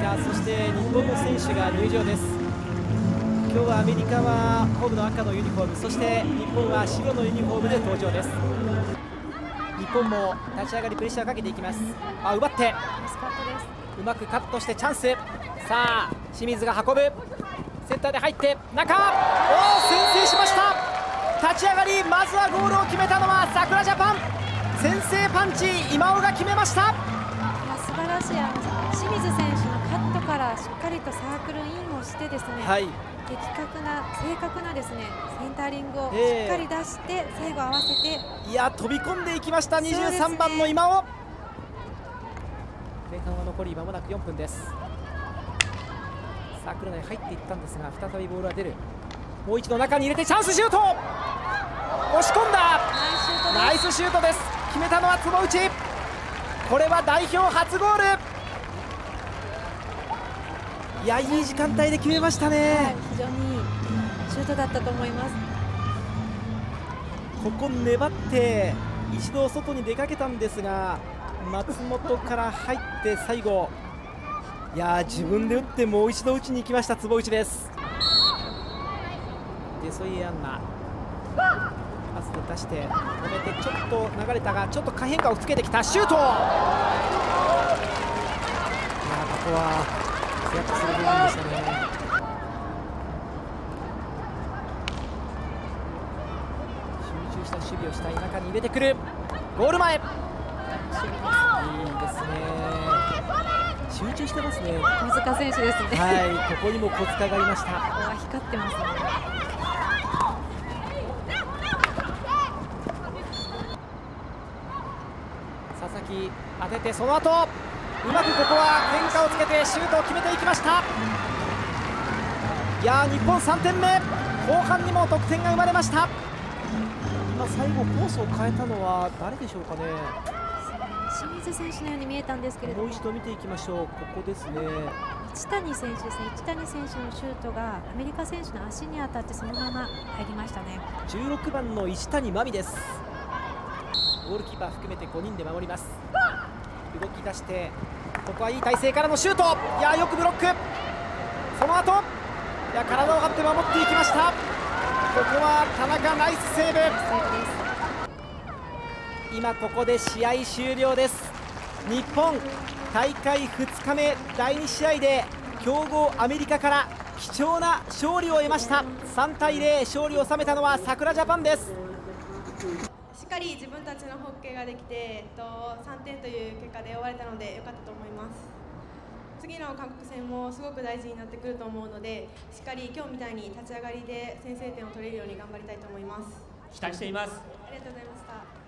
カそして日本の選手が入場です。今日はアメリカはホームの赤のユニフォームそして日本は白のユニフォームで登場です。日本も立ち上がりプレッシャーをかけていきます。あ奪って。うまくカットしてチャンス。さあ清水が運ぶ。センターで入って中。おお先制しました。立ち上がりまずはゴールを決めたのは桜ジャパン。先制パンチ今尾が決めました。素晴らしい。清水選手のカットからしっかりとサークルインをしてですね、はい。的確な正確なですねセンターリングをしっかり出して、最後合わせて。いや飛び込んでいきました。23番の今尾、前半は残りまもなく4分です。サークル内入っていったんですが再びボールは出る。もう一度中に入れてチャンスシュート。押し込んだ。ナイスシュートです。決めたのは坪内。これは代表初ゴールいやいい時間帯で決めましたね、はい、非常にいいシュートだったと思います。ここ粘って一度外に出かけたんですが松本から入って最後。いや自分で打ってもう一度打ちに行きました坪内です。デソイアンナ。パスで出して止めてちょっと流れたがちょっと可変化をつけてきた。シュート。いやここは活躍する部分でしたね集中した守備をしたい中に入れてくる。ゴール前。いいですね。集中してますね。小塚選手ですね。はいここにも小塚がいました。ここは光ってます。ね佐々木当ててその後うまくここは変化をつけてシュートを決めていきました。いや日本3点目。後半にも得点が生まれました。今最後コースを変えたのは誰でしょうかね。清水選手のように見えたんですけれども。う一度見ていきましょう。ここですね。一谷選手ですね。一谷選手のシュートがアメリカ選手の足に当たってそのまま入りましたね。16番の石谷真美です。ゴールキーパー含めて5人で守ります動き出してここはいい体勢からのシュート。いやよくブロック。その後いや体を張って守っていきました。ここは田中ナイスセーブ。今ここで試合終了です。日本大会2日目第2試合で強豪アメリカから貴重な勝利を得ました。3対0勝利を収めたのは桜ジャパンです。かり自分たちのホッケーができて、えっと、3点という結果で終われたので良かったと思います。次の韓国戦もすごく大事になってくると思うのでしっかり今日みたいに立ち上がりで先制点を取れるように頑張りたいと思います。期待しています。ありがとうございました